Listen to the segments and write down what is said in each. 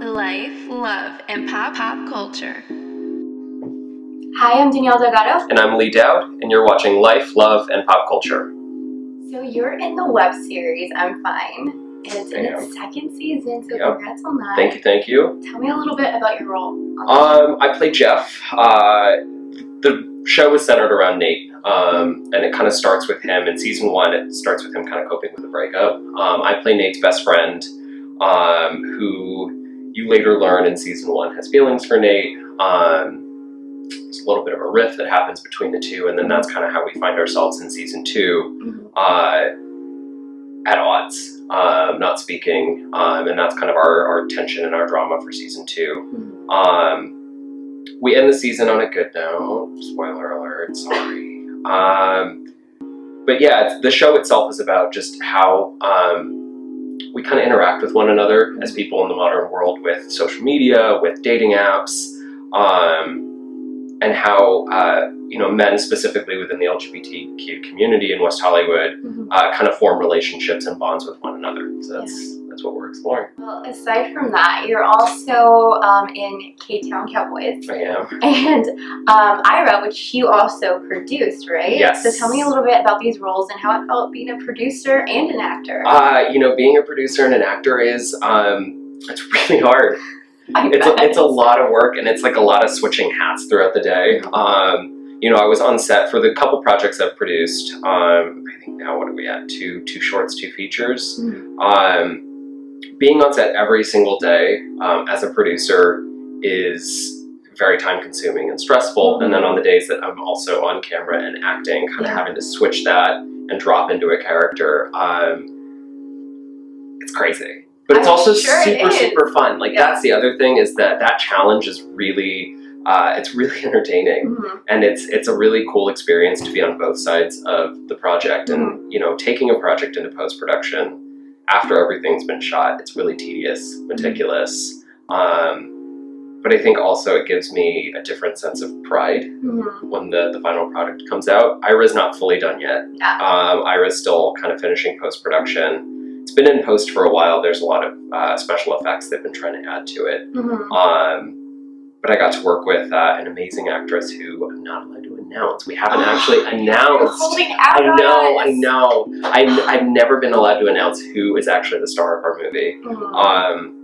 life, love, and pop pop culture. Hi, I'm Danielle Delgado. And I'm Lee Doud, and you're watching Life, Love, and Pop Culture. So you're in the web series I'm Fine, and it's in I its second season, so Yep. congrats on that. Thank you, thank you. Tell me a little bit about your role. Um, I play Jeff. Uh, the show is centered around Nate, um, and it kind of starts with him. In season one, it starts with him kind of coping with the breakup. Um, I play Nate's best friend, um, who you later learn in season one has feelings for Nate. Um, there's a little bit of a rift that happens between the two, and then that's kind of how we find ourselves in season two. Mhm. uh, at odds, um, not speaking, um, and that's kind of our, our tension and our drama for season two. Mhm. Um, we end the season on a good note. Spoiler alert, sorry. Um, but yeah, the show itself is about just how um, we kind of interact with one another as people in the modern world with social media, with dating apps, um, and how uh, you know men specifically within the LGBTQ community in West Hollywood Mhm. uh, kind of form relationships and bonds with one another. So that's that's what we're exploring. Well, aside from that, you're also um, in K-Town Cowboys I am. and um, Ira, which you also produced, right? Yes. So tell me a little bit about these roles and how it felt being a producer and an actor. Uh, you know, being a producer and an actor is um, it's really hard. It's a, it's a lot of work and it's like a lot of switching hats throughout the day. Um, you know, I was on set for the couple projects I've produced. Um, I think now what are we at? Two two shorts, two features. Mhm. Um, being on set every single day um, as a producer is very time consuming and stressful. And then on the days that I'm also on camera and acting, kind of Yeah. having to switch that and drop into a character, um, it's crazy. But it's I'm also sure super, is. super fun. Like Yeah. that's the other thing is that that challenge is really, uh, it's really entertaining Mhm. and it's it's a really cool experience to be on both sides of the project Mm-hmm. and you know taking a project into post production after everything's been shot it's really tedious Mm-hmm. meticulous um, but i think also it gives me a different sense of pride Mhm. when the, the final product comes out ira's not fully done yet Yeah. um, ira's still kind of finishing post production it's been in post for a while there's a lot of uh, special effects they've been trying to add to it Mhm. um, but I got to work with uh, an amazing actress who I'm not allowed announce. We haven't actually announced. I know. I know. I, I've never been allowed to announce who is actually the star of our movie. Mhm. Um,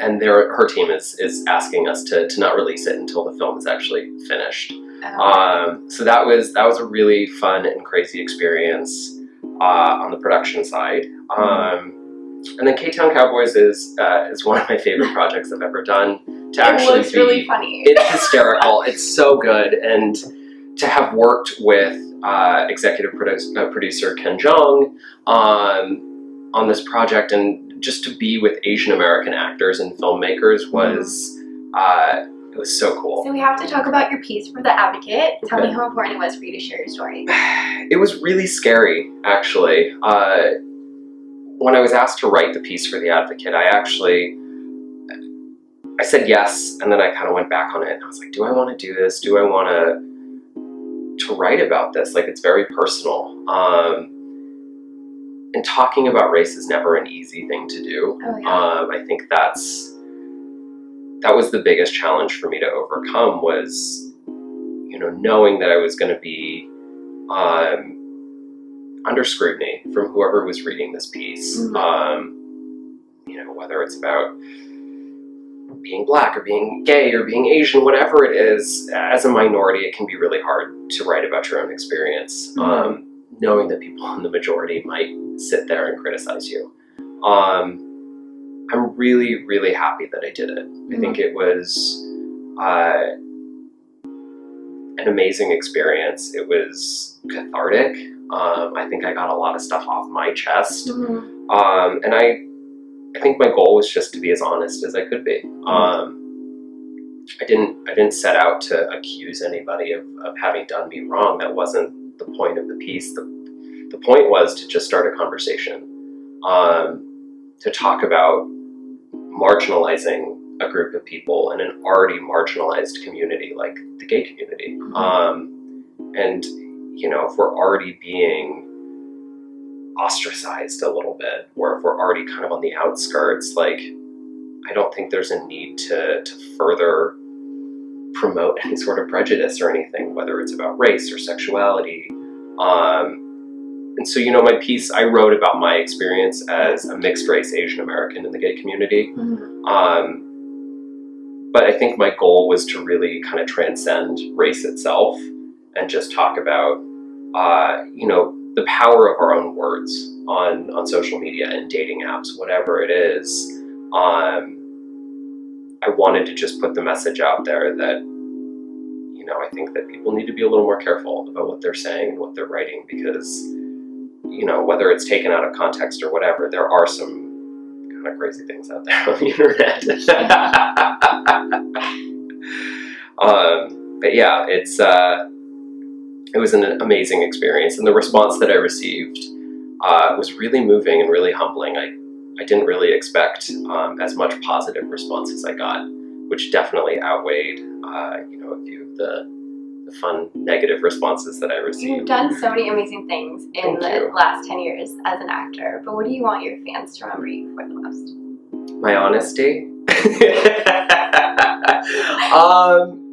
and their, her team is, is asking us to, to not release it until the film is actually finished. Oh. Um, so that was that was a really fun and crazy experience uh, on the production side. Um, and then K Town Cowboys is uh, is one of my favorite projects I've ever done. To it actually looks be, really funny. it's hysterical. it's so good, and to have worked with uh, executive produce, uh, producer Ken Jeong um, on this project, and just to be with Asian American actors and filmmakers was uh, it was so cool. so we have to talk about your piece for the Advocate. Tell Okay. me how important it was for you to share your story. it was really scary, actually. Uh, when I was asked to write the piece for The Advocate, I actually I said yes, and then I kind of went back on it, and I was like, "Do I want to do this? Do I want to to write about this? Like, it's very personal." Um, and talking about race is never an easy thing to do. Oh yeah. Um, I think that's that was the biggest challenge for me to overcome was, you know, knowing that I was going to be um, under scrutiny from whoever was reading this piece. Mhm. Um, you know, whether it's about being black or being gay or being Asian, whatever it is, as a minority, it can be really hard to write about your own experience. Mhm. Um, knowing that people in the majority might sit there and criticize you. Um, I'm really, really happy that I did it. I think it was uh, an amazing experience. It was cathartic. Um, I think I got a lot of stuff off my chest, Mhm. um, and I, I think my goal was just to be as honest as I could be. Um, I didn't, I didn't set out to accuse anybody of, of having done me wrong. That wasn't the point of the piece. The, the point was to just start a conversation, um, to talk about marginalizing a group of people in an already marginalized community like the gay community. Mhm. Um, and, you know, if we're already being ostracized a little bit, or if we're already kind of on the outskirts, like, I don't think there's a need to, to further promote any sort of prejudice or anything, whether it's about race or sexuality. Um, and so, you know, my piece, I wrote about my experience as a mixed race Asian American in the gay community. Mhm. Um, but I think my goal was to really kind of transcend race itself and just talk about, uh, you know, the power of our own words on, on social media and dating apps, whatever it is. Um, I wanted to just put the message out there that, you know, I think that people need to be a little more careful about what they're saying and what they're writing because, you know, whether it's taken out of context or whatever, there are some kind of crazy things out there on the internet. um, but yeah, it's uh, it was an amazing experience, and the response that I received uh, was really moving and really humbling. I I didn't really expect um, as much positive response as I got, which definitely outweighed, uh, you know, a few of the, the fun negative responses that I received. You've done so many amazing things in Thank the you. last 10 years as an actor, but what do you want your fans to remember you for the most? My honesty. um,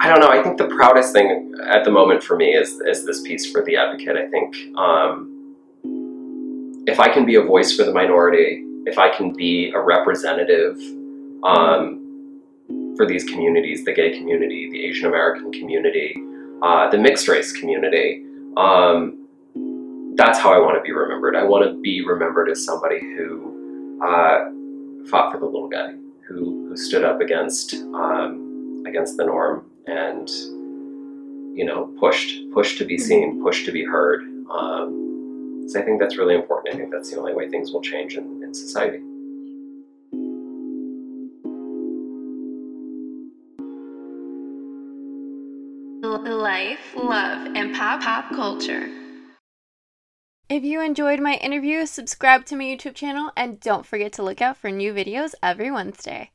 I don't know. I think the proudest thing at the moment for me is is this piece for the Advocate. I think um, if I can be a voice for the minority, if I can be a representative um, for these communities, the gay community, the Asian American community, uh, the mixed race community. Um, that's how I want to be remembered. I want to be remembered as somebody who uh, fought for the little guy, who, who stood up against um, against the norm, and you know pushed pushed to be seen, pushed to be heard. Um, so I think that's really important. I think that's the only way things will change in, in society. Life, love, and pop pop culture. If you enjoyed my interview, subscribe to my YouTube channel and don't forget to look out for new videos every Wednesday.